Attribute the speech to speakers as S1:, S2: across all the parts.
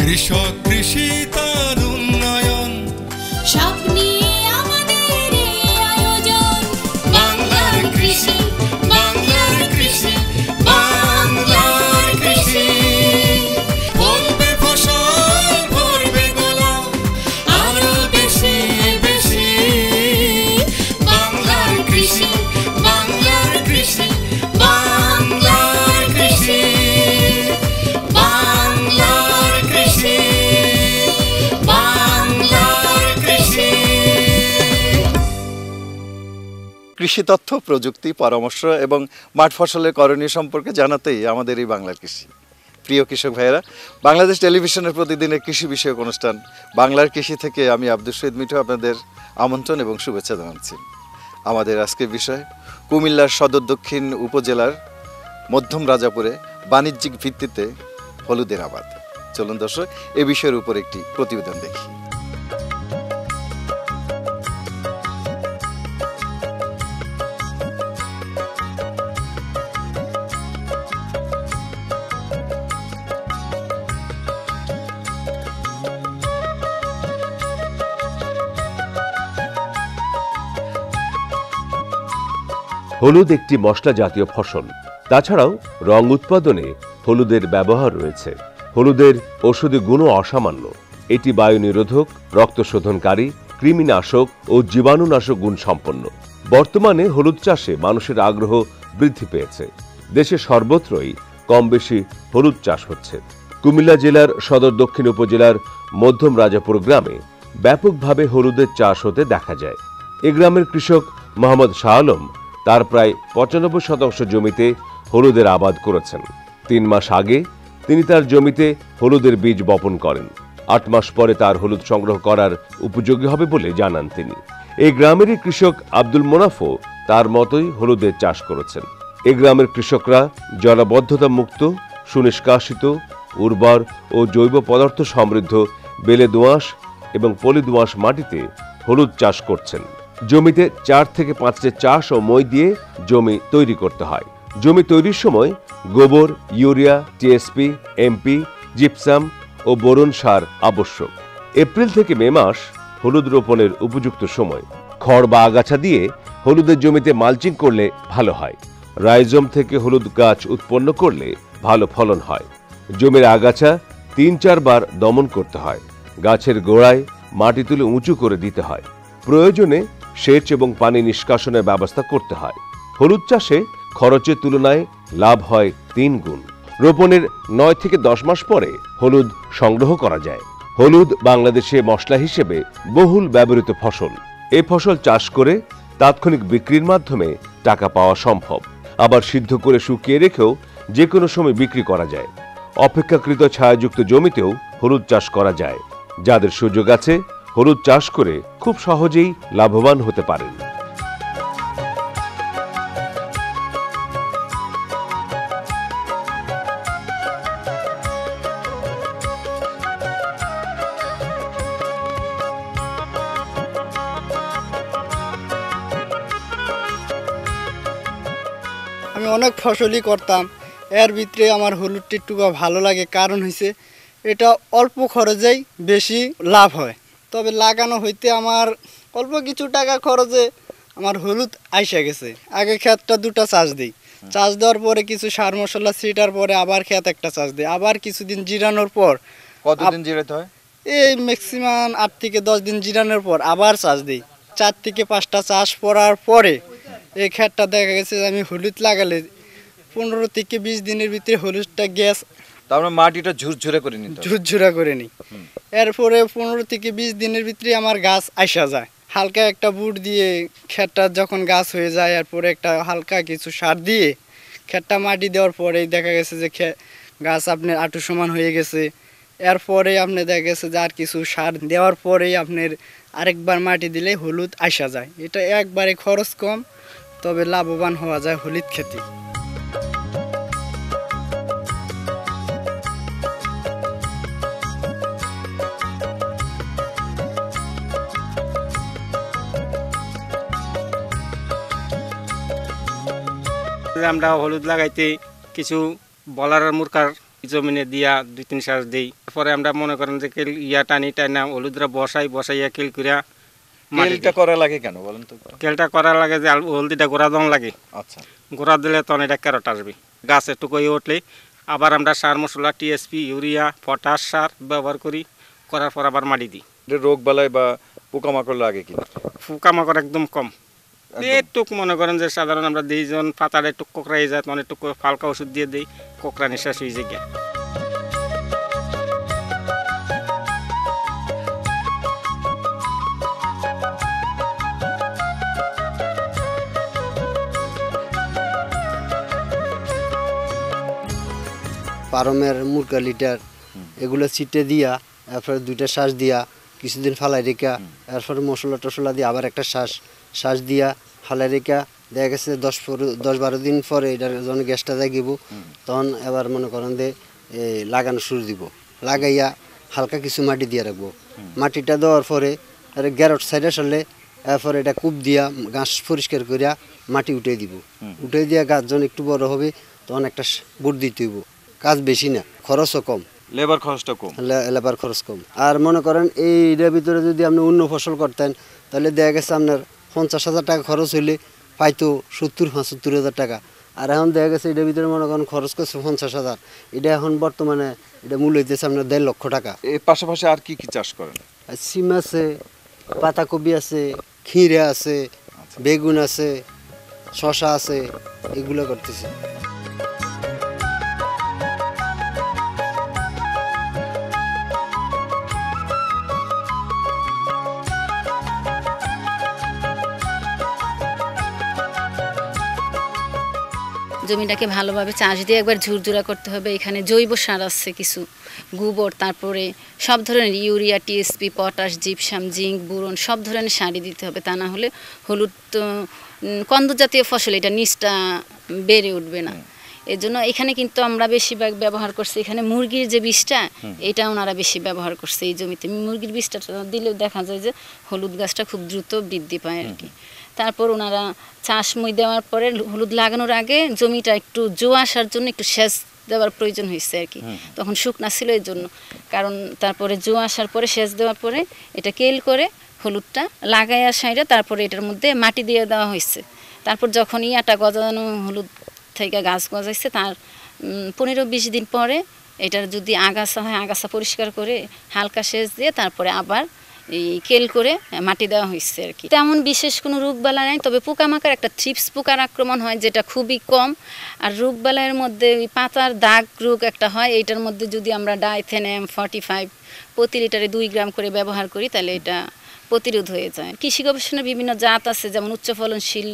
S1: कृषकृषिता কৃষি
S2: তথ্য, প্রযুক্তি, পরামর্শ এবং মাঠ ফসলের করণীয় সম্পর্কে জানাতেই আমাদের এই বাংলার কৃষি। প্রিয় কৃষক ভাইয়েরা, বাংলাদেশ টেলিভিশনের প্রতিদিনের কৃষি বিষয়ক অনুষ্ঠান, বাংলার কৃষি থেকে আমি আব্দুল শহীদ মিঠু আপনাদের আমন্ত্রণ এবং শুভেচ্ছা জানাচ্ছি। আমাদের আজকের বিষয়, কুমিল্লার সদর দক্ষিণ উপজেলার মধ্যম রাজাপুরে বাণিজ্যিক ভিত্তিতে হলুদের আবাদ। চলুন দর্শক, এ বিষয়ের উপর একটি প্রতিবেদন দেখি।
S3: হলুদ একটি মশলা জাতীয় ফসল। তাছাড়াও রং উৎপাদনে হলুদের ব্যবহার রয়েছে। হলুদের ওষুধি গুণও অসামান্য। এটি বায়ু নিরোধক, রক্ত শোধনকারী, কৃমিনাশক ও জীবাণুনাশক গুণ সম্পন্ন। বর্তমানে হলুদ চাষে মানুষের আগ্রহ বৃদ্ধি পেয়েছে। দেশে সর্বত্রই কম বেশি হলুদ চাষ হচ্ছে। কুমিল্লা জেলার সদর দক্ষিণ উপজেলার মধ্যম রাজাপুর গ্রামে ব্যাপকভাবে হলুদের চাষ হতে দেখা যায়। এ গ্রামের কৃষক মোহাম্মদ শাহ আলম তার প্রায় পঁচানব্বই শতাংশ জমিতে হলুদের আবাদ করেছেন। তিন মাস আগে তিনি তার জমিতে হলুদের বীজ বপন করেন। আট মাস পরে তার হলুদ সংগ্রহ করার উপযোগী হবে বলে জানান তিনি। এই গ্রামেরই কৃষক আব্দুল মোনাফো তার মতোই হলুদের চাষ করেছেন। এ গ্রামের কৃষকরা জলাবদ্ধতা মুক্ত সুনিষ্কাশিত, উর্বর ও জৈব পদার্থ সমৃদ্ধ বেলে দোঁয়াশ এবং পলি দোঁয়াশ মাটিতে হলুদ চাষ করছেন। জমিতে চার থেকে পাঁচটি চাষ ও মই দিয়ে জমি তৈরি করতে হয়। জমি তৈরির সময় গোবর, ইউরিয়া, টিএসপি, এমপি, জিপসাম ও বোরন সার আবশ্যক। এপ্রিল থেকে মে মাস হলুদ রোপণের উপযুক্ত সময়। খড় বা আগাছা দিয়ে হলুদের জমিতে মালচিং করলে ভালো হয়। রাইজম থেকে হলুদ গাছ উৎপন্ন করলে ভালো ফলন হয়। জমির আগাছা তিন চারবার দমন করতে হয়। গাছের গোড়ায় মাটি তুলে উঁচু করে দিতে হয়। প্রয়োজনে সেচ এবং পানি নিষ্কাশনের ব্যবস্থা করতে হয়। হলুদ চাষে খরচের তুলনায় লাভ হয় তিন গুণ। রোপণের নয় থেকে দশ মাস পরে হলুদ সংগ্রহ করা যায়। হলুদ বাংলাদেশে মশলা হিসেবে বহুল ব্যবহৃত ফসল। এ ফসল চাষ করে তাৎক্ষণিক বিক্রির মাধ্যমে টাকা পাওয়া সম্ভব। আবার সিদ্ধ করে শুকিয়ে রেখেও যে কোনো সময় বিক্রি করা যায়। অপেক্ষাকৃত ছায়াযুক্ত জমিতেও হলুদ চাষ করা যায়। যাদের সুযোগ আছে হলুদ চাষ করে খুব সহজেই লাভবান হতে পারেন।
S4: আমি অনেক ফসলই করতাম। এর ভিতরে আমার হলুদটি একটু ভালো লাগে, কারণ হয়েছে এটা অল্প খরচেই বেশি লাভ হয়। তবে লাগানো হইতে আমার অল্প কিছু টাকা খরচে আমার হলুদ আইসা গেছে। আগে ক্ষেতটা দুটা চাষ দিই। চাষ দেওয়ার পরে কিছু সার মশলা ছিটার পরে আবার ক্ষেত একটা চাষ দিই। আবার কিছুদিন জিরানোর পর
S2: কতদিন জিরাতে হয়?
S4: এই ম্যাক্সিমাম আট থেকে দশ দিন জিরানোর পর আবার চাষ দিই। চার থেকে পাঁচটা চাষ করার পরে এই ক্ষেতটা দেখা গেছে যে আমি হলুদ লাগালে পনেরো থেকে বিশ দিনের ভিতরে হলুদটা গ্যাস
S2: তারপরে মাটিটা ঝুরঝুরে করে হবে।
S4: ঝুরঝুরা করে নিই। এরপরে পনেরো থেকে বিশ দিনের ভিতরে আমার গাছ আইসা যায়। হালকা একটা বুট দিয়ে ক্ষেতটা যখন গাছ হয়ে যায় এরপরে একটা হালকা কিছু সার দিয়ে ক্ষেতটা মাটি দেওয়ার পরেই দেখা গেছে যে গাছ আপনার আটু সমান হয়ে গেছে। এরপরে আপনি দেখা গেছে যে আর কিছু সার দেওয়ার পরেই আপনার আরেকবার মাটি দিলে হলুদ আইসা যায়। এটা একবারে খরচ কম তবে লাভবান হওয়া যায় হলুদ খেতে।
S5: আমরা হলুদ লাগাইতে কিছু বলার মুরকার জমিনে দিয়া দুই তিন শ্বাস দিই। পরে আমরা মনে করেন যে কেল ইয়া টানি টানা হলুদরা বসাই বসাইয়া কেল করিয়া মাটি
S2: করা লাগে কেন বলেন তো?
S5: কেলটা করা লাগে যে হলদিটা গোড়া দম লাগে।
S2: আচ্ছা।
S5: গোড়া দিলে তখন এটা ক্যারট আসবে। গাছ একটু কই উঠলে। আবার আমরা সার মশলা টিএসপি ইউরিয়া পটাশ সার ব্যবহার করি। করার পর আবার মাটি দিই।
S2: রোগ বালাই বা পোকামাকড় লাগে কি?
S5: পোকামাকড় একদম কম।
S2: একদম।
S5: একটু মনে করেন যে সাধারণ আমরা দিই যখন পাতাটা একটু কোকড়াই যায় মানে একটু হালকা ওষুধ দিয়ে দিই কোকড়া নিঃশ্বাস হয়ে যায় গিয়া।
S6: পারমের মুরগা লিটার এগুলো ছিটে দিয়া এরপরে দুইটা শ্বাস দিয়া কিছুদিন ফালাই রেখা এরপরে মশলা টশলা দিয়ে আবার একটা শ্বাস শ্বাস দিয়া ফালাই রেখা দেখা গেছে দশ দশ বারো দিন পরে এটার যখন গ্যাসটা জাগিব তখন এবার মনে করেন যে লাগানো শুরু দিব। লাগাইয়া হালকা কিছু মাটি দিয়ে রাখব। মাটিটা দেওয়ার পরে গ্যারট সাইড আসলে এরপরে এটা কূপ দিয়া ঘাস পরিষ্কার করিয়া মাটি উঠে দিব। উঠে দিয়া গাছ যখন একটু বড় হবে তখন একটা বুট দিতে হইব। কাজ বেশি না খরচও কম।
S2: লেবার খরচটা কম।
S6: লেবার খরচ কম। আর মনে করেন এইটার ভিতরে যদি আপনি অন্য ফসল করতেন তাহলে দেখা গেছে আপনার পঞ্চাশ হাজার টাকা খরচ হইলে পাইতো সত্তর পঁচাত্তর হাজার টাকা। আর এখন দেখা গেছে এটার ভিতরে মনে করেন খরচ করছে পঞ্চাশ হাজার। এটা এখন বর্তমানে এটা মূল্য হইতেছে আপনার দেড় লক্ষ টাকা।
S2: এর পাশাপাশি আর কি কি চাষ করেন?
S6: সিম আছে পাতাকপি আছে ক্ষীরে আছে বেগুন আছে শশা আছে এগুলো করতেছি।
S7: জমিটাকে ভালোভাবে চাষ দিয়ে একবার ঝুরঝুরা করতে হবে। এখানে জৈব সার আছে কিছু, গোবর, তারপরে সব ধরনের urea, TSP, potash, gypsum, zinc, boron, সব ধরনের সারই দিতে হবে। তা না হলে হলুদ কন্দ জাতীয় ফসল, এটা নিচটা বেড়ে উঠবে না। এর জন্য এখানে কিন্তু আমরা বেশিরভাগ ব্যবহার করছি। এখানে মুরগির যে বীজটা এটা ওনারা বেশি ব্যবহার করছে এই জমিতে। মুরগির বিষটা দিলেও দেখা যায় যে হলুদ গাছটা খুব দ্রুত বৃদ্ধি পায় আর কি। তারপর ওনারা চাষ মই দেওয়ার পরে হলুদ লাগানোর আগে জমিটা একটু জো আসার জন্য একটু সেচ দেওয়ার প্রয়োজন হয়েছে আর কি। তখন শুকনা ছিল এই জন্য কারণ তারপরে জো আসার পরে সেচ দেওয়ার পরে এটা কেল করে হলুদটা লাগাইয়া সাইডে তারপরে এটার মধ্যে মাটি দিয়ে দেওয়া হয়েছে। তারপর যখন ইয়াটা গজানো হলুদ থেকে গাছ গজাইছে তার পনেরো বিশ দিন পরে এটার যদি আগাছা হয়, আগাছা পরিষ্কার করে হালকা সেচ দিয়ে তারপরে আবার এই কেল করে মাটি দেওয়া হয়েছে আর কি। তেমন বিশেষ কোনো রোগবালা নেই, তবে পোকামাকড় একটা থ্রিপস পোকার আক্রমণ হয় যেটা খুবই কম। আর রোগবালাইয়ের মধ্যে ওই পাতার দাগ রোগ একটা হয়, এইটার মধ্যে যদি আমরা ডাইথেনেম ফর্টি ফাইভ প্রতি লিটারে দুই গ্রাম করে ব্যবহার করি, তাহলে এটা প্রতিরোধ হয়ে যায়। কৃষি গবেষণার বিভিন্ন জাত আছে, যেমন উচ্চ ফলনশীল,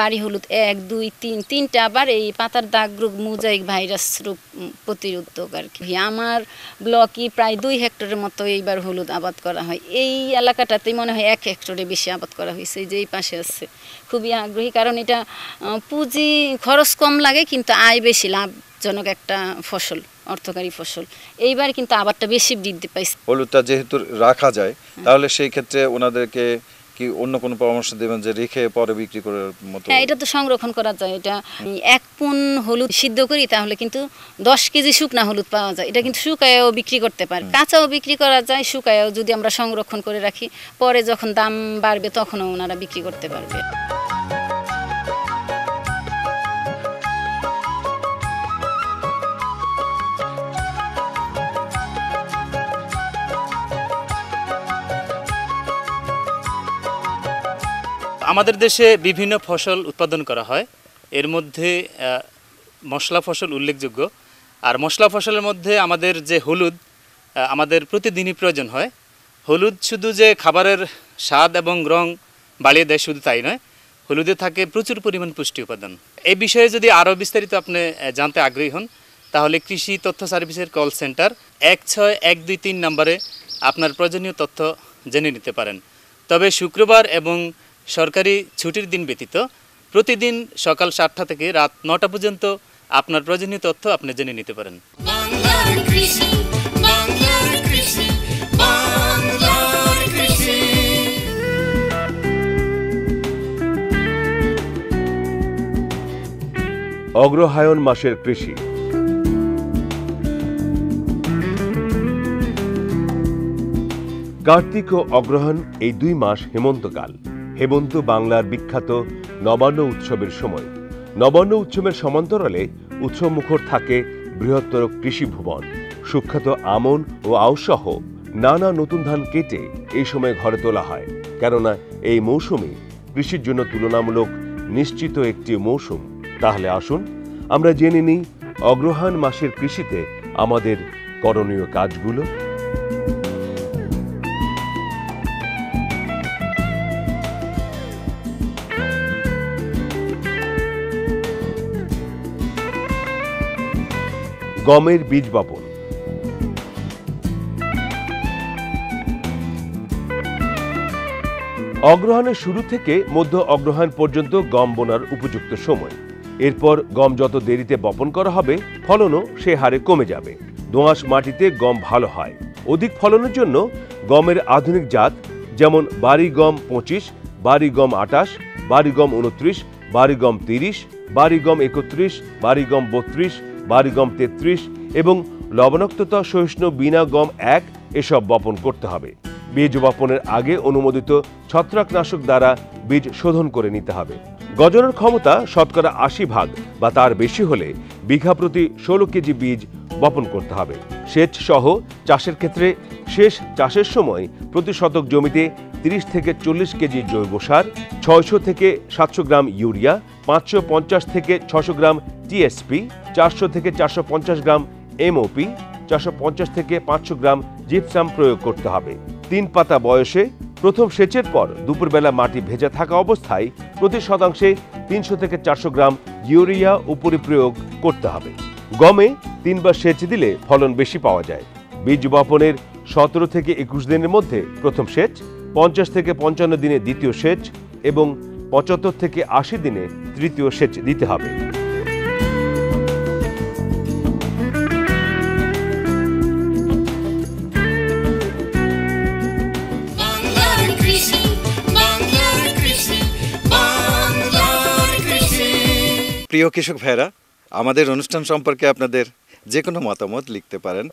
S7: বাড়ি হলুদ এক, দুই, তিন, তিনটা, আবার এই পাতার দাগ রোগ, মোজাইক ভাইরাস রোগ প্রতিরোধক আর কি। আমার ব্লকই প্রায় দুই হেক্টরের মতো এইবার হলুদ আবাদ করা হয়। এই এলাকাটাতেই মনে হয় এক হেক্টরে বেশি আবাদ করা হয়েছে, এই যে এই পাশে আছে। খুবই আগ্রহী, কারণ এটা পুঁজি খরচ কম লাগে, কিন্তু আয় বেশি, লাভজনক একটা ফসল। অর্থকারী ফসল। এইবার কিন্তু আবারটা বেশি বৃদ্ধি পাইছে।
S2: হলুদটা যেহেতু রাখা যায় তাহলে সেই ক্ষেত্রে ওনাদেরকে কি অন্য কোনো পরামর্শ দেবেন যে রেখে পরে বিক্রি করার মতো?
S7: হ্যাঁ এটা তো সংরক্ষণ করা যায়। এটা এক পুন হলুদ সিদ্ধ করি তাহলে কিন্তু দশ কেজি শুকনা হলুদ পাওয়া যায়। এটা কিন্তু শুকায়ও বিক্রি করতে পারে। কাঁচাও বিক্রি করা যায় শুকায়ও যদি আমরা সংরক্ষণ করে রাখি পরে যখন দাম বাড়বে তখনও ওনারা বিক্রি করতে পারবে।
S8: আমাদের দেশে বিভিন্ন ফসল উৎপাদন করা হয়। এর মধ্যে মশলা ফসল উল্লেখযোগ্য। আর মশলা ফসলের মধ্যে আমাদের যে হলুদ আমাদের প্রতিদিনই প্রয়োজন হয়। হলুদ শুধু যে খাবারের স্বাদ এবং রং বাড়িয়ে দেয় শুধু তাই নয়, হলুদে থাকে প্রচুর পরিমাণ পুষ্টি উপাদান। এই বিষয়ে যদি আরও বিস্তারিত আপনি জানতে আগ্রহী হন, তাহলে কৃষি তথ্য সার্ভিসের কল সেন্টার এক ছয় এক দুই তিন নম্বরে আপনার প্রয়োজনীয় তথ্য জেনে নিতে পারেন। তবে শুক্রবার এবং সরকারি ছুটির দিন ব্যতীত প্রতিদিন সকাল সাতটা থেকে রাত নটা পর্যন্ত আপনার প্রয়োজনীয় তথ্য আপনি জেনে নিতে পারেন।
S3: অগ্রহায়ণ মাসের কৃষি। কার্তিক ও অগ্রহণ এই দুই মাস হেমন্তকাল। হেমন্ত বাংলার বিখ্যাত নবান্ন উৎসবের সময়। নবান্ন উৎসবের সমান্তরালে উৎসব মুখর থাকে বৃহত্তর কৃষি ভুবন। সুখ্যাত আমন ও আউসহ নানা নতুন ধান কেটে এই সময় ঘরে তোলা হয়। কেননা এই মৌসুমে কৃষির জন্য তুলনামূলক নিশ্চিত একটি মৌসুম। তাহলে আসুন, আমরা জেনে নিই অগ্রহায়ণ মাসের কৃষিতে আমাদের করণীয় কাজগুলো। গমের বীজ বপন। অগ্রহায়ণের শুরু থেকে মধ্য অগ্রহায়ণ পর্যন্ত গম বোনার উপযুক্ত সময়। এরপর গম যত দেরিতে বপন করা হবে, ফলনও সে হারে কমে যাবে। দোঁয়াশ মাটিতে গম ভালো হয়। অধিক ফলনের জন্য গমের আধুনিক জাত যেমন বাড়ি গম পঁচিশ বাড়ি গম আটাশ বাড়ি গম উনত্রিশ বাড়ি গম তিরিশ বাড়ি গম একত্রিশ বাড়ি গম বত্রিশ বাড়ি গম তেত্রিশ এবং লবণাক্ততা সহিষ্ণু বিনা গম এক এসব বপন করতে হবে। বীজ বপনের আগে অনুমোদিত ছত্রাকনাশক দ্বারা বীজ শোধন করে নিতে হবে। গজনের ক্ষমতা শতকরা আশি ভাগ বা তার বেশি হলে বিঘা প্রতি ষোলো কেজি বীজ বপন করতে হবে। সেচ সহ চাষের ক্ষেত্রে শেষ চাষের সময় প্রতি শতক জমিতে তিরিশ থেকে চল্লিশ কেজি জৈব সার, ছয়শো থেকে সাতশো গ্রাম ইউরিয়া পাঁচশো পঞ্চাশ থেকে ছশো গ্রাম টিএসপি চারশো থেকে চারশো পঞ্চাশ গ্রাম এমওপি চারশো পঞ্চাশ থেকে পাঁচশো গ্রাম জিপসাম প্রয়োগ করতে হবে। তিন পাতা বয়সে প্রথম সেচের পর দুপুরবেলা মাটি ভেজা থাকা অবস্থায় প্রতি শতাংশে তিনশো থেকে চারশো গ্রাম ইউরিয়া উপরি প্রয়োগ করতে হবে। গমে তিনবার সেচ দিলে ফলন বেশি পাওয়া যায়। বীজ বপনের সতেরো থেকে একুশ দিনের মধ্যে প্রথম সেচ, পঞ্চাশ থেকে পঞ্চান্ন দিনে দ্বিতীয় সেচ এবং পঁচাত্তর থেকে আশি দিনে তৃতীয় সেচ দিতে হবে।
S2: প্রিয় কৃষক ভাইরা আমাদের অনুষ্ঠান সম্পর্কে আপনাদের যে কোনো মতামত লিখতে পারেন।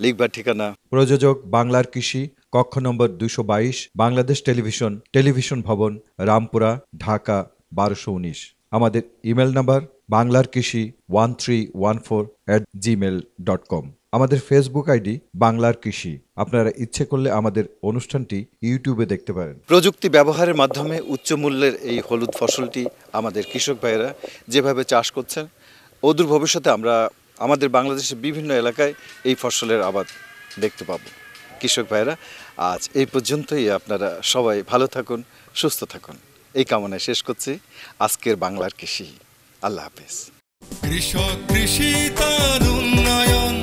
S2: লিখবার ঠিকানা?
S9: প্রযোজক বাংলার কৃষি কক্ষ নম্বর দুশো বাংলাদেশ টেলিভিশন টেলিভিশন ভবন, রামপুরা, ঢাকা, বারোশো উনিশ। আমাদের ইমেল নাম্বার বাংলার কৃষি one three one four at Gmail dot com আমাদের ফেসবুক আইডি বাংলার কৃষি আপনারা ইচ্ছে করলে আমাদের অনুষ্ঠানটি ইউটিউবে দেখতে পারেন।
S2: প্রযুক্তি ব্যবহারের মাধ্যমে উচ্চ মূল্যের এই হলুদ ফসলটি আমাদের কৃষক ভাইয়েরা যেভাবে চাষ করছেন, অদূর ভবিষ্যতে আমরা আমাদের বাংলাদেশের বিভিন্ন এলাকায় এই ফসলের আবাদ দেখতে পাবো। কৃষক ভাইরা আজ এই পর্যন্তই। আপনারা সবাই ভালো থাকুন সুস্থ থাকুন। এই কামনায় শেষ করছি। আজকের বাংলার কৃষি। আল্লাহ হাফেজ।
S1: কৃষক কৃষি তার উন্নয়ন।